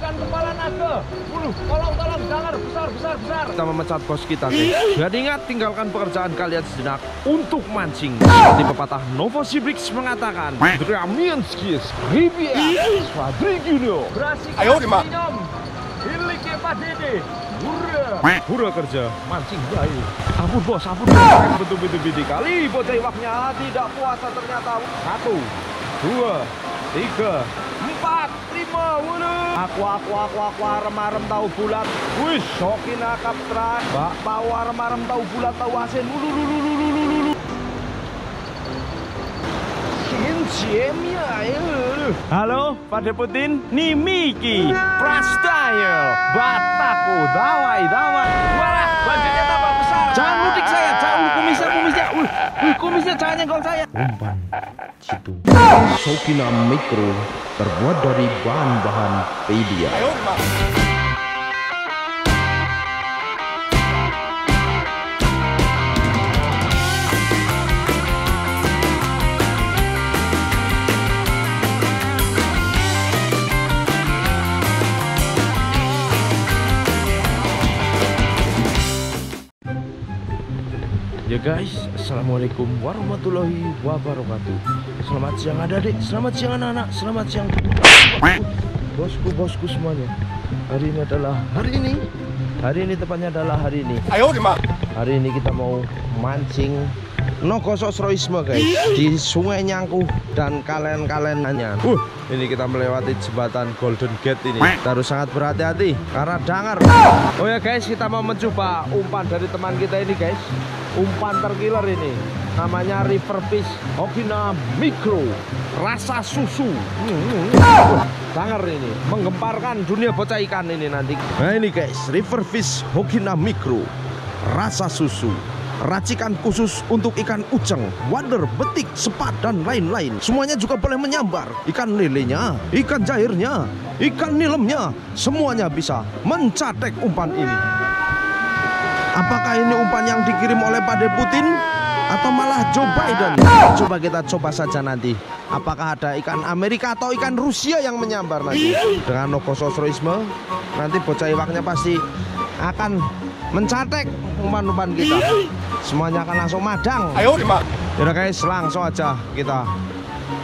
ikan kepala naga. Bulu, tolong, tolong, jangan besar, besar, besar. Kita memecat bos kita, guys. Dan ingat, tinggalkan pekerjaan kalian sejenak untuk mancing. Seperti pepatah Novosibirsk mengatakan, Dramianskis, Ribia, Swadrigino. Berasik. Ayo, Rima. Minum. Hilik ya Pak Dede. Hurra. Hura kerja, mancing baik. Ampun bos, ampun bos. Betul-betul kali bocah iwaknya tidak puasa ternyata. Satu, dua, tiga, empat, lima, wulu. Aku, aku, aku, aku, arem-arem tahu bulat. Wih, sokin akap teran. Bak, tahu arem-arem tahu bulat, tahu asin. Wulu, lulu, lulu, lulu, lulu. Halo, Pak Deputin, nih Miki, Prastyle, Bataku, dawai, dawai. Walah, banjirnya tambah besar. Jangan mudik saya, jangan kumisnya, kumisnya. Wih, wih, kumisnya jangan nyenggol saya. Umpan situ. Sokina Mikro terbuat dari bahan-bahan pedia. Ya guys, Assalamualaikum warahmatullahi wabarakatuh. Selamat siang adik, selamat siang anak-anak, selamat siang Bosku, bosku semuanya. Hari ini adalah, hari ini. Hari ini tepatnya adalah hari ini. Ayo, Rima. Hari ini kita mau mancing Nogososroisme guys Di sungai Nyangku dan kalen-kalenannya. Uh, Ini kita melewati jembatan Golden Gate ini. Kita harus sangat berhati-hati Karena dangar. Oh ya guys kita mau mencoba umpan dari teman kita ini guys Umpan terkiller ini Namanya River Fish Okina Micro Rasa susu Hmm, Dangar ini Menggemparkan dunia bocah ikan ini nanti Nah ini guys River Fish Okina Micro Rasa susu racikan khusus untuk ikan uceng, wader, betik, sepat, dan lain-lain. Semuanya juga boleh menyambar. Ikan lelenya, ikan cairnya, ikan nilemnya, semuanya bisa mencatek umpan ini. Apakah ini umpan yang dikirim oleh Pak Putin? Atau malah Joe Biden? Coba kita coba saja nanti. Apakah ada ikan Amerika atau ikan Rusia yang menyambar nanti? Dengan nogososroisme, nanti bocah iwaknya pasti akan mencatek umpan-umpan kita. Semuanya akan langsung madang. Ayo, Rima. Yaudah guys, langsung aja kita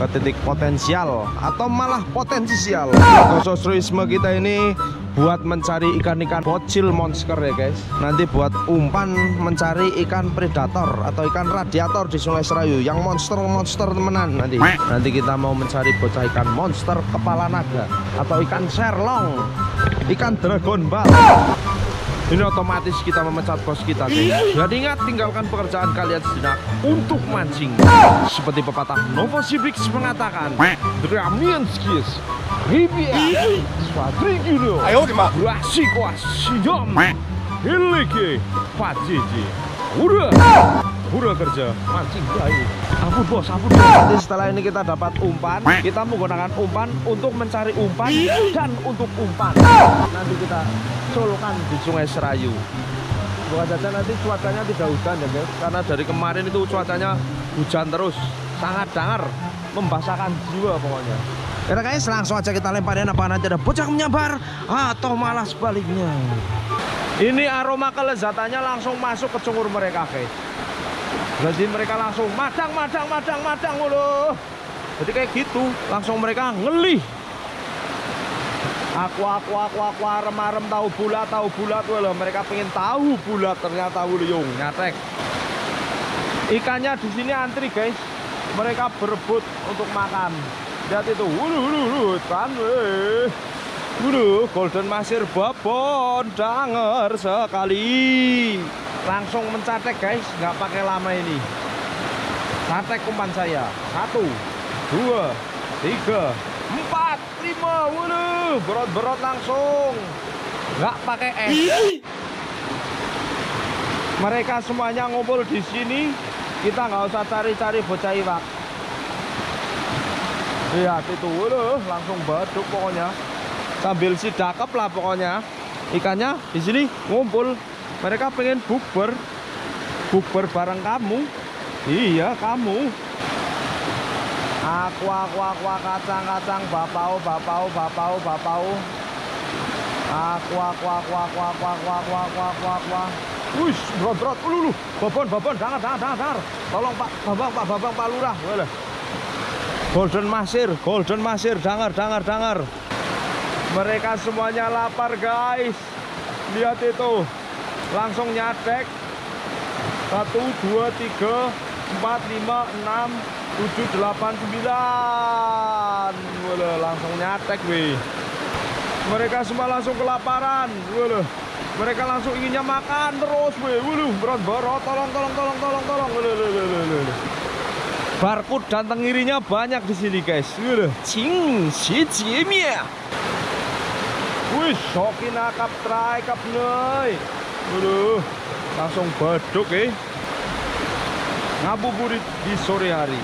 ke titik potensial atau malah potensial. Kososruisme kita ini buat mencari ikan-ikan bocil monster ya guys. Nanti buat umpan mencari ikan predator atau ikan radiator di Sungai Serayu yang monster-monster temenan nanti. Nanti kita mau mencari bocah ikan monster kepala naga atau ikan serlong, ikan dragon ball. Ini otomatis kita memecat bos kita guys. Jadi ingat tinggalkan pekerjaan kalian sejenak untuk mancing. Seperti pepatah Novosibirsk mengatakan, Dramianskis, Ribia, kerja, mancing baik. Ampun bos, ampun setelah ini kita dapat umpan, kita menggunakan umpan untuk mencari umpan dan untuk umpan. Nanti kita solokan di Sungai Serayu. Semoga saja nanti cuacanya tidak hujan ya guys, karena dari kemarin itu cuacanya hujan terus, sangat dangar, membasahkan jiwa pokoknya. Ya guys, langsung aja kita lemparin apa nanti ada bocah menyambar atau malah sebaliknya. Ini aroma kelezatannya langsung masuk ke cungur mereka guys. Jadi mereka langsung madang, madang, madang, madang mulu. Jadi kayak gitu, langsung mereka ngelih. Aku, aku, aku, aku, arem, arem, tahu bulat, tahu bulat. Wah, mereka pengen tahu bulat, ternyata wuluyung, nyatek. Ikannya di sini antri guys. Mereka berebut untuk makan. Lihat itu, wulu, wulu, wulu, weh. Wulu, golden masir babon, danger sekali. Langsung mencatek guys, nggak pakai lama ini. Catek umpan saya. Satu, dua, tiga, empat, lima, wulu, berot-berot langsung. Nggak pakai es. Mereka semuanya ngumpul di sini. Kita nggak usah cari-cari bocah iwak. Lihat itu, wulu, langsung baduk pokoknya. Sambil si dakep lah pokoknya. Ikannya di sini ngumpul. Mereka pengen bukber, bukber bareng kamu. Iya kamu. Aku, aku, aku, kacang, kacang, bapau, bapau, bapau, bapau. Aku, aku, aku, aku, aku, aku, aku, aku, aku, aku. Wih, berat, berat. Ulu. Babon, babon. Dangar, dangar, dangar. Tolong Pak Babang, Pak Babang, Pak Lurah. Walah. Golden Masir, Golden Masir. Dangar, dangar, dangar. Mereka semuanya lapar, guys. Lihat itu. Langsung nyatek. Satu, dua, tiga, empat, lima, enam, tujuh, delapan, sembilan. Walah, langsung nyatek, wih. Mereka semua langsung kelaparan. Waduh. Mereka langsung inginnya makan terus, weh. Waduh, berat berat. Tolong, tolong, tolong, tolong, tolong. Waduh, waduh, waduh, waduh. Barcode dan tengirinya banyak di sini, guys. Waduh. Cing, si jimie. Wih, sokin akap try kap nei. Waduh, langsung baduk, eh. Ngabuburit di sore hari.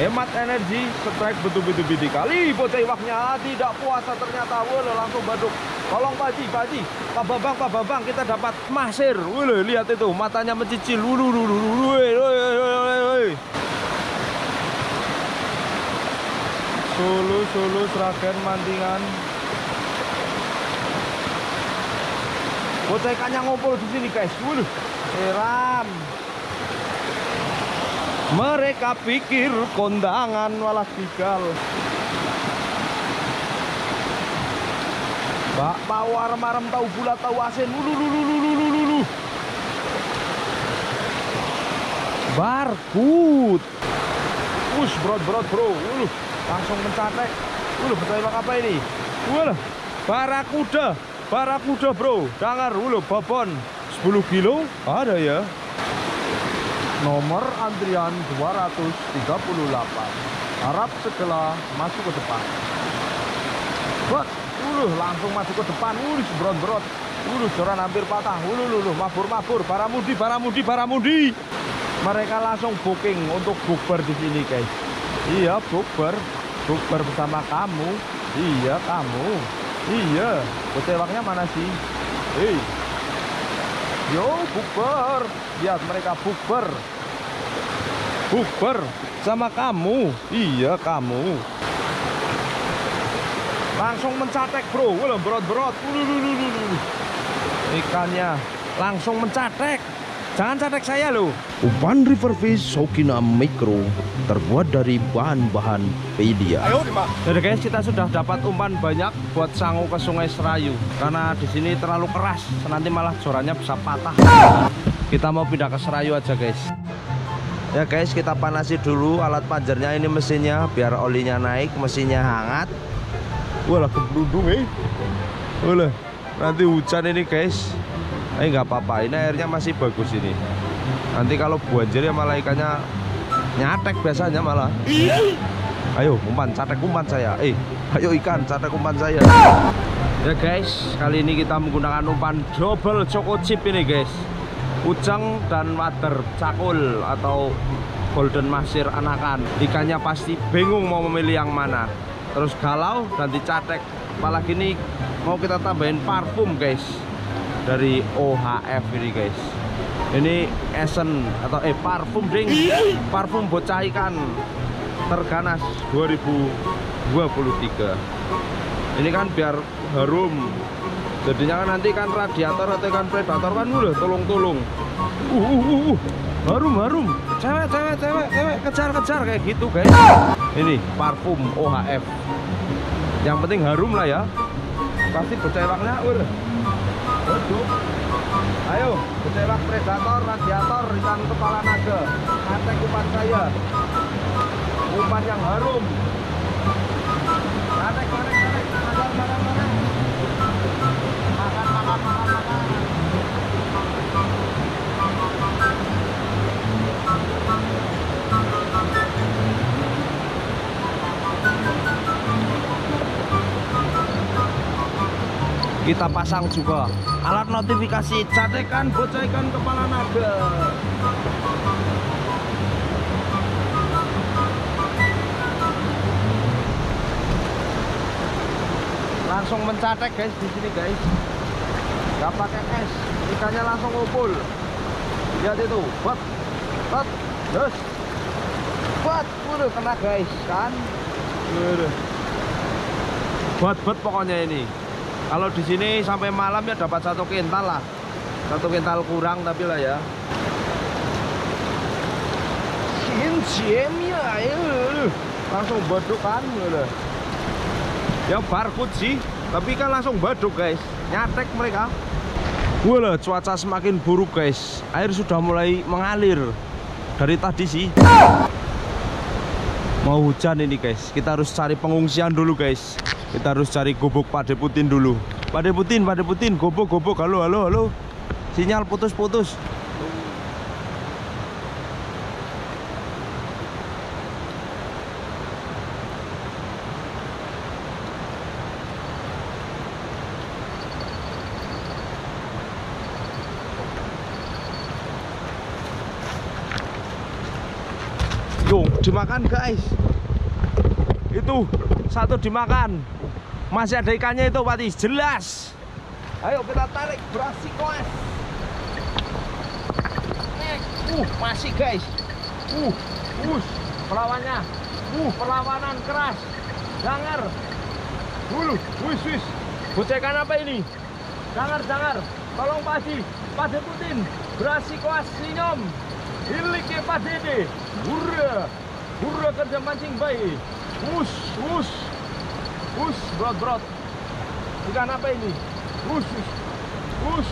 Hemat energi, strike betul-betul bidi kali bocah iwaknya tidak puasa ternyata Wolo langsung baduk. Tolong Pak Haji, Pak Haji, Pak Babang, Pak Babang, kita dapat masir. Wolo lihat itu, matanya mencicil. Wulu, wulu, wulu, wulu, Solo, Solo, Sragen, Mantingan. Ikannya ngumpul di sini guys. Wulu, seram. Mereka pikir kondangan malah tinggal. Bak bau arem-arem tahu bulat tahu asin. Ulu lu lu lu lu lu lu lu. Barkut. Us brot brot bro. Ulu langsung mencatek. Ulu betul apa ini? Ulu barakuda. Barakuda bro. Dengar ulu babon 10 kilo? Ada ya. Nomor antrian 238 harap segera masuk ke depan. Buat uluh langsung masuk ke depan. Uluh berot-berot uluh joran hampir patah. Uluh uluh mabur-mabur. Para mudi para mudi para mudi mereka langsung booking untuk bukber di sini guys iya bukber bukber bersama kamu iya kamu iya kecewaknya mana sih hei Yo, bukber. Lihat mereka bukber. Bukber sama kamu. Iya, kamu. Langsung mencatek, Bro. Wah, berat-berat. Ikannya langsung mencatek. Jangan catek saya loh. Umpan river fish Sokina Micro terbuat dari bahan-bahan pedia. Ayo, Jadi guys, kita sudah dapat umpan banyak buat sangu ke Sungai Serayu. Karena di sini terlalu keras, nanti malah jorannya bisa patah. Kita mau pindah ke Serayu aja guys. Ya guys, kita panasi dulu alat panjernya ini mesinnya biar olinya naik, mesinnya hangat. Wah, lah kebludung eh. Wah, nanti hujan ini guys. Eh nggak apa-apa, ini airnya masih bagus ini. Nanti kalau banjir ya malah ikannya nyatek biasanya malah. Ayo umpan, catek umpan saya. Eh, ayo ikan, catek umpan saya. Ya guys, kali ini kita menggunakan umpan double choco chip ini guys. Ujang dan water cakul atau golden masir anakan. Ikannya pasti bingung mau memilih yang mana. Terus galau dan dicatek. Apalagi ini mau kita tambahin parfum guys dari OHF ini guys. Ini esen atau eh parfum ding parfum bocah ikan terganas 2023 ini kan biar harum. Jadinya kan nanti kan radiator atau kan predator kan udah tolong-tolong uh, uh, uh, uh. harum harum. Cewek cewek cewek cewek. Kejar kejar kayak gitu guys. Ini parfum OHF yang penting harum lah ya. Pasti bocah Waduh. Ayo, kecewa predator, radiator, ikan kepala naga. Antek umpan saya. Umpan yang harum. Antek, antek, antek. Makan, makan, makan. Makan, makan, makan, makan. kita pasang juga alat notifikasi catekan bocah ikan kepala naga. Langsung mencatek guys di sini guys. Nggak pakai es ikannya langsung ngumpul. Lihat itu buat buat terus buat udah kena guys kan? Udah. Buat buat pokoknya ini Kalau di sini sampai malam ya dapat satu kental lah. Satu kental kurang tapi lah ya. Kinciem ya, langsung beduk kan. Ya barcode sih, tapi kan langsung beduk guys. Nyatek mereka. Wah cuaca semakin buruk guys. Air sudah mulai mengalir dari tadi sih. Mau hujan ini guys. Kita harus cari pengungsian dulu guys. Kita harus cari gubuk Pade Putin dulu. Pade Putin, Pade Putin, gubuk, gubuk. Halo, halo, halo. Sinyal putus-putus. Yo, dimakan guys. Itu satu dimakan. Masih ada ikannya itu, Pati. Jelas. Ayo kita tarik berasi koes. Uh, masih guys. Uh, us, pelawannya. Uh, perlawanan keras. Jangar. Dulu, wis wis. Bocekan apa ini? Jangar, jangar. Tolong Padi. Padi Putin. Berasi koes sinyom. Hilike Padede. Hurra. Hurra kerja mancing baik. Us, us. Us, brot, brot. Ikan apa ini? Us, us. Us,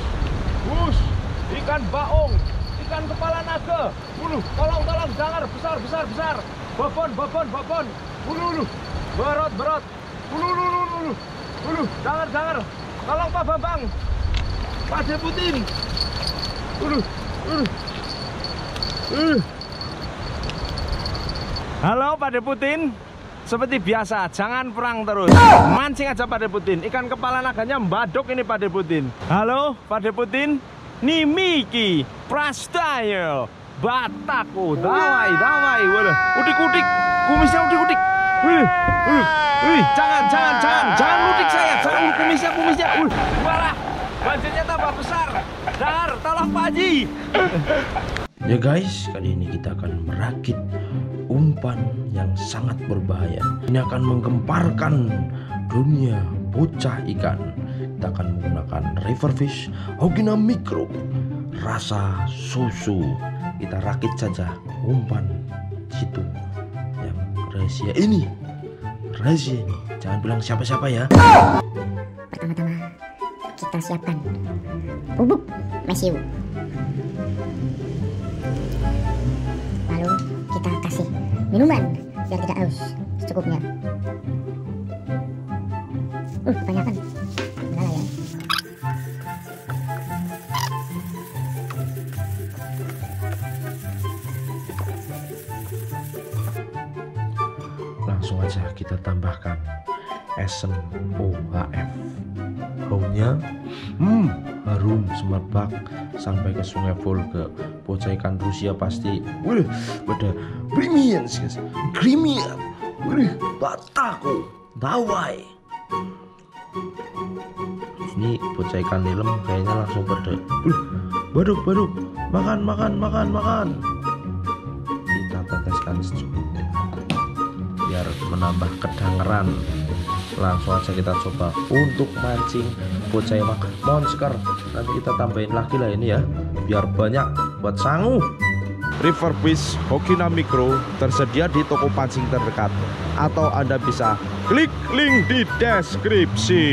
us. Ikan baong. Ikan kepala naga. Ulu, tolong, tolong. Jangan besar, besar, besar. Babon, babon, babon. Ulu, ulu. Berot, berot. Ulu, ulu, ulu, ulu. Ulu, jangan, jangan. Tolong Pak Bambang. Pak Deputin. Ulu, ulu. Uh. Halo Pak Deputin Seperti biasa jangan perang terus. Mancing aja Pak Deputin. Ikan kepala naganya mbadok ini Pak Deputin. Halo? Pak Deputin Nimiki Prastyle Bataku. Dawai Dawai. Waduh Udik-udik. Kumisnya udik-udik. Wih, wih, wih, jangan, jangan, jangan, jangan udik saya, jangan kumisnya, kumisnya, uh, walah, banjirnya tambah besar, dar, tolong Pak Haji. Ya guys, kali ini kita akan merakit umpan yang sangat berbahaya. Ini akan menggemparkan dunia bocah ikan. Kita akan menggunakan river fish Hogina Micro rasa susu. Kita rakit saja umpan situ yang rahasia ini. Rahasia ini. Jangan bilang siapa-siapa ya. Pertama-tama kita siapkan bubuk mesiu. Kita kasih minuman biar tidak haus secukupnya. Esen OHF. Baunya hmm, harum semerbak sampai ke sungai Volga. Bocah ikan Rusia pasti, wih, pada premium guys, premium, wih, bataku, dawai. Ini bocah ikan nilem kayaknya langsung pada, wih, baduk, baduk, makan, makan, makan, makan. Kita teteskan secukupnya biar menambah kedangeran langsung aja kita coba untuk mancing bocah emang monster nanti kita tambahin lagi lah ini ya biar banyak buat sangu. River Fish Hokina Micro tersedia di toko pancing terdekat. Atau Anda bisa klik link di deskripsi